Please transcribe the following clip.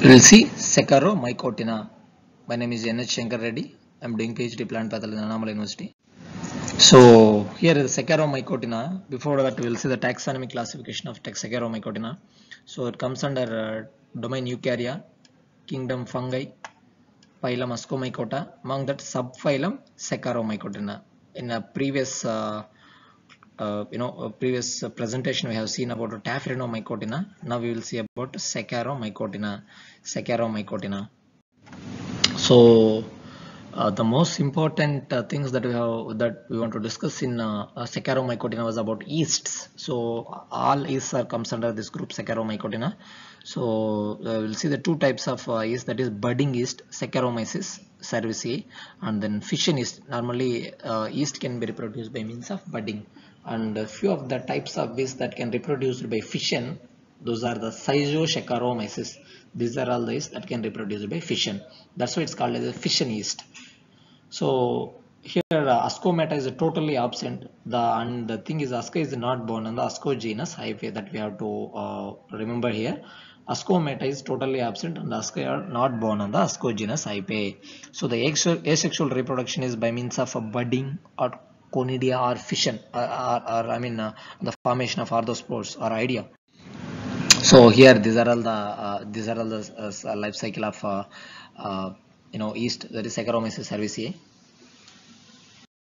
We will see Saccharomycotina. My name is N.H. Shankar Reddy. I am doing PhD plant pathology in Annamalai University. So here is Saccharomycotina. Before that we will see the taxonomic classification of Saccharomycotina. So it comes under uh, domain Eukarya, kingdom fungi, phylum Ascomycota. Among that subphylum Saccharomycotina. In a previous uh, uh, you know previous presentation we have seen about Taphrinomycotina. Now we will see about Saccharomycotina. Saccharomycotina. So uh, the most important uh, things that we have that we want to discuss in uh, uh, Saccharomycotina was about yeasts. So all yeasts are comes under this group Saccharomycotina. So uh, we'll see the two types of uh, yeast that is budding yeast Saccharomyces cerevisiae and then fission yeast. Normally uh, yeast can be reproduced by means of budding and a few of the types of yeast that can reproduce by fission those are the Schizosaccharomyces. These are all the yeast that can reproduce by fission. That's why it's called as a fission yeast. So here uh, Ascomata is totally absent. The and the thing is Asca is not born on the Ascogenous hyphae that we have to uh, remember here. Ascomata is totally absent and Asca are not born on the Ascogenous hyphae. So the asexual reproduction is by means of a budding or conidia or fission or, or, or I mean uh, the formation of arthrospores or oidia so here these are all the uh, these are all the uh, life cycle of uh, uh, you know yeast that is Saccharomyces cerevisiae